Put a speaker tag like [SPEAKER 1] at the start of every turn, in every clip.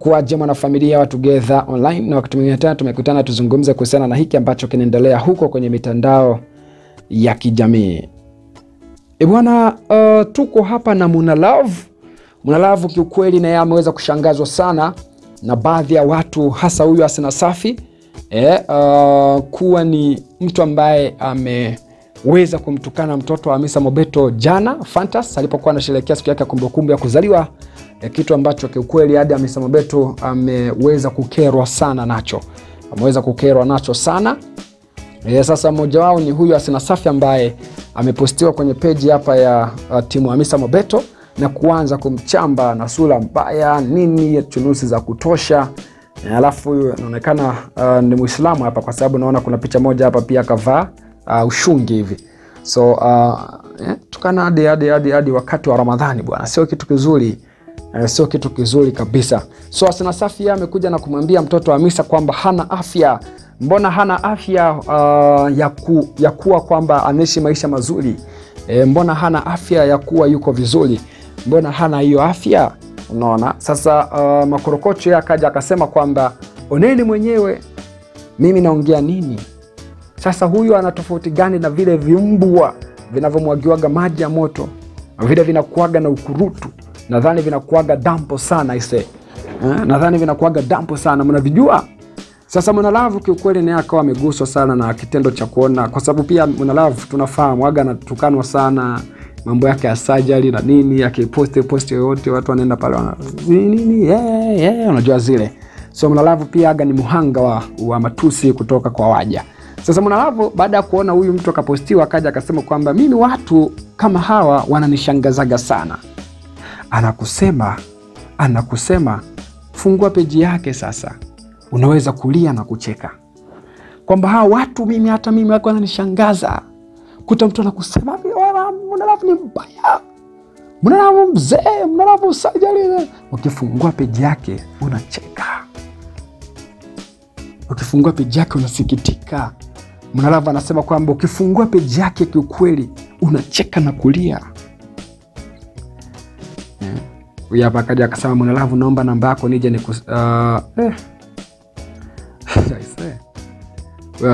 [SPEAKER 1] Kuwaje mwanafamilia wa Together Online, na wakati mwingine tena tumekutana tuzungumze kuhusiana na hiki ambacho kinaendelea huko kwenye mitandao ya kijamii. E bwana, uh, tuko hapa na Muna Love. Muna Love kiukweli naye ameweza kushangazwa sana na baadhi ya watu hasa huyu Asina Safi e, uh, kuwa ni mtu ambaye ameweza kumtukana mtoto wa Hamisa Mobeto jana Fantas alipokuwa anasherehekea siku yake ya kumbukumbu ya kuzaliwa kitu ambacho kiukweli hadi Hamisa Mobeto ameweza kukerwa sana nacho, ameweza kukerwa nacho sana. E, sasa mmoja wao ni huyu Asina Safi ambaye amepostiwa kwenye peji hapa ya uh, timu Hamisa Mobeto na kuanza kumchamba na sura mbaya nini, chunusi za kutosha. E, alafu huyu anaonekana uh, ni Muislamu hapa, kwa sababu naona kuna picha moja hapa pia akavaa uh, ushungi hivi so uh, eh, tukana hadi hadi hadi wakati wa Ramadhani bwana, sio kitu kizuri eh, sio kitu kizuri kabisa. So Asina Safi amekuja na kumwambia mtoto Hamisa kwamba hana afya mbona hana afya uh, ya, ku, ya kuwa kwamba anaishi maisha mazuri e, mbona hana afya ya kuwa yuko vizuri, mbona hana hiyo afya? Unaona sasa, uh, makorokocho akaja akasema kwamba oneni mwenyewe mimi naongea nini. Sasa huyu ana tofauti gani na vile vimbwa vinavyomwagiwaga maji ya moto, vile vinakuaga na ukurutu? Nadhani vinakuaga dampo sana ise, eh, nadhani vinakuaga dampo sana, mnavijua sasa Mwanalavu kiukweli naye akawa ameguswa sana na kitendo cha kuona, kwa sababu pia Mwanalavu tunafahamu aga anatukanwa sana mambo yake ya sajali na nini, akiposti posti yoyote watu wanaenda pale wana nini, yeah, yeah, unajua zile. So Mwanalavu pia aga ni muhanga wa, wa matusi kutoka kwa waja. Sasa Mwanalavu baada ya kuona huyu mtu akapostiwa, akaja akasema kwamba mimi watu kama hawa wananishangazaga sana. Anakusema anakusema, fungua peji yake sasa unaweza kulia na kucheka kwamba hawa watu mimi hata mimi wako wananishangaza. Kuta mtu anakusema mnalafu ni mbaya, mnalafu mzee, mnalafu sajali. Ukifungua peji yake unacheka, ukifungua peji yake unasikitika. Mnalafu anasema kwamba ukifungua peji yake kiukweli unacheka na kulia. Huyu hapa akaja akasema, Mwanalavu, naomba namba yako nije niku uh, eh.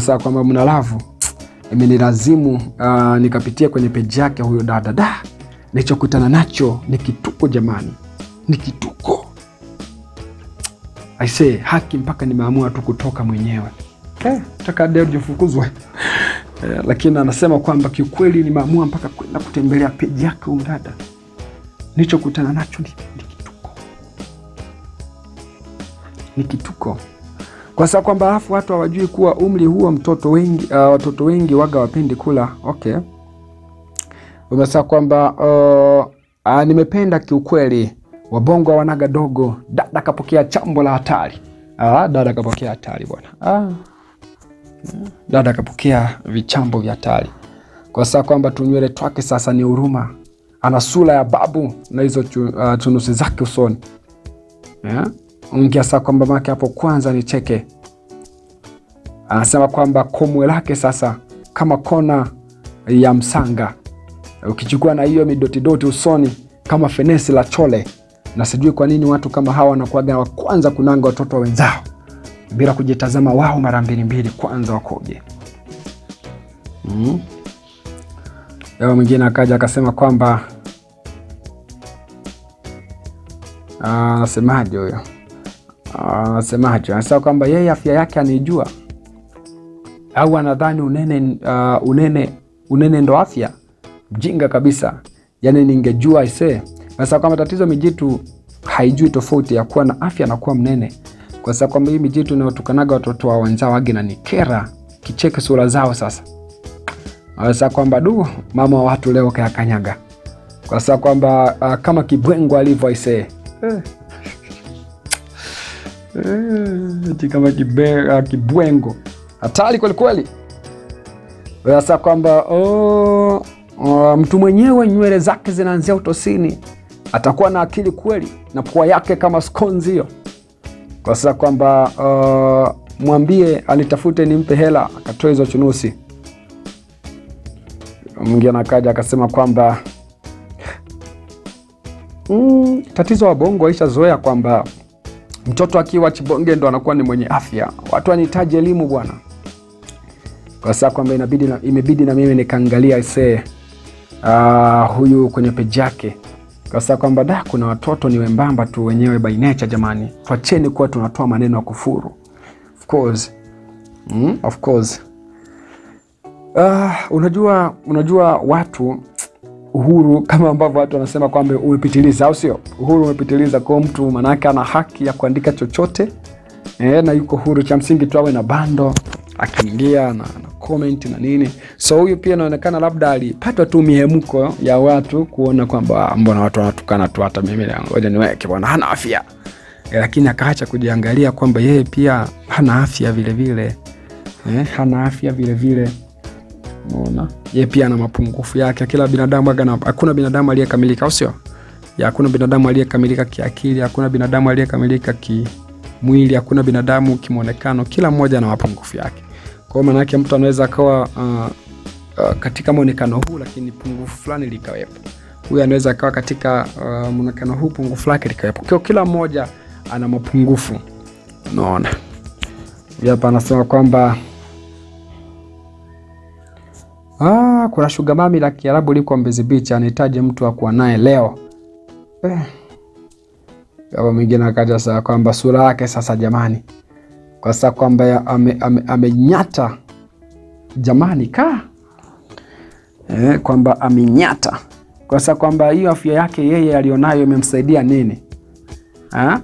[SPEAKER 1] Saa kwamba Mwanalavu imenilazimu uh, nikapitia kwenye peji yake huyo dada. Da, nilichokutana nacho ni kituko jamani, ni kituko aisee, haki mpaka nimeamua tu kutoka mwenyewe eh, jifukuzwe eh, lakini anasema kwamba kiukweli nimeamua mpaka kwenda kutembelea peji yake huyo dada. Nilichokutana nacho ni, ni kituko, ni kituko kwa sababu kwamba alafu watu hawajui kuwa umri huo mtoto wengi uh, watoto wengi waga wapendi kula. Okay, umesema kwamba uh, uh, nimependa kiukweli, wabongo wanaga dogo. Dada kapokea chambo la hatari. Uh, dada kapokea hatari bwana. Uh, dada kapokea vichambo vya hatari, kwa sababu kwamba tunywele twake sasa ni huruma, ana sura ya babu na hizo uh, chunusi zake usoni yeah? Ongea saa kwamba make hapo kwanza ni cheke. Anasema kwamba komwe lake sasa kama kona ya msanga, ukichukua na hiyo midotidoti usoni kama fenesi la chole. Na sijui kwa nini watu kama hawa wanakuwaga wa kwanza kunanga watoto wenzao bila kujitazama wao mara mbili mbili, kwanza wakoje? mm. Leo mwingine akaja akasema kwamba anasemaje huyo anasemaje? Anasema kwamba yeye afya yake anaijua, au anadhani unene, uh, unene, unene ndo afya. Mjinga kabisa, yani ningejua ise. Anasema kwamba tatizo mijitu haijui tofauti ya kuwa na afya na kuwa mnene, kwa sababu kwamba hii mijitu inayotukanaga watoto wa wenzao wage na nikera kicheke sura zao. Sasa anasema kwamba du, mama wa watu leo kayakanyaga, kwa kwamba uh, kama kibwengo alivyo aisee eh. Eh, kama kibe, uh, kibwengo hatari kwelikweli. Sasa kwamba oh, uh, mtu mwenyewe nywele zake zinaanzia utosini, atakuwa na akili kweli na pua yake kama skonzi hiyo, kwa sasa kwamba uh, mwambie anitafute nimpe hela akatoa hizo chunusi. Mwingine akaja akasema kwamba mm, tatizo wa bongo waisha zoea kwamba Mtoto akiwa chibonge ndo anakuwa ni mwenye afya. Watu wanahitaji elimu bwana, kwa sababu kwamba inabidi na, imebidi na mimi nikaangalia isee uh, huyu kwenye peji yake kwa sababu kwamba da kuna watoto ni wembamba tu wenyewe by nature. Jamani, twacheni kuwa tunatoa maneno ya kufuru of course. Mm, of course. Uh, unajua unajua watu uhuru kama ambavyo watu wanasema kwamba umepitiliza, au sio? Uhuru umepitiliza kwa mtu, manake ana haki ya kuandika chochote e, na yuko huru. Cha msingi tu awe na bando, akiingia na, na comment na nini. So huyu pia inaonekana labda alipatwa tu mihemko ya watu kuona kwamba mbona watu wanatukana tu, hata mimi ngoja niweke bwana, hana afya e, lakini akaacha kujiangalia kwamba yeye pia hana afya vilevile e, hana afya vilevile Unaona, yeye pia ana mapungufu yake. Kila binadamu agana, hakuna binadamu aliyekamilika, au sio? Hakuna binadamu aliyekamilika kiakili, hakuna binadamu aliyekamilika kimwili, hakuna binadamu kimwonekano. Kila mmoja ana mapungufu yake. Kwa hiyo maana mtu anaweza akawa uh, uh, katika mwonekano huu lakini pungufu fulani likawepo. Huyu anaweza akawa katika uh, mwonekano huu pungufu lake likawepo. Kwa kila mmoja ana mapungufu. Unaona, hapa anasema kwamba Ah, kuna shuga mami la Kiarabu liko Mbezi Beach anahitaji mtu wa kuwa naye leo. Eh. Kama mwingine akaja sasa kwamba sura yake sasa jamani. Kwa sasa kwamba amenyata ame, ame jamani ka eh, kwamba amenyata kwa sasa kwamba hiyo afya yake yeye alionayo imemsaidia nini ha?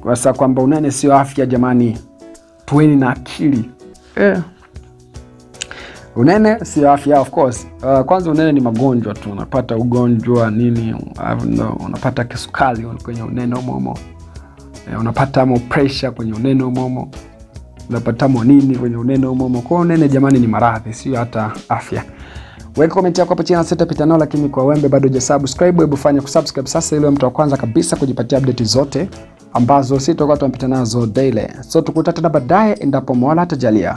[SPEAKER 1] Kwa sasa kwamba unene sio afya jamani, tuweni na akili eh. Unene sio afya of course. Uh, kwanza unene ni magonjwa tu, unapata ugonjwa nini, know, unapata kisukari kwenye unene umomo, uh, unapata mo pressure kwenye unene umomo, unapata mo nini kwenye unene umomo. Kwa unene jamani, ni maradhi, sio hata afya. Weka komenti yako hapo chini sitapita nao, lakini kwa wembe bado hebu fanya kusubscribe sasa, ili mtu wa kwanza kabisa kujipatia update zote ambazo sisi tutakuwa tunapita nazo daily. So tukutane tena baadaye endapo Mola atajalia.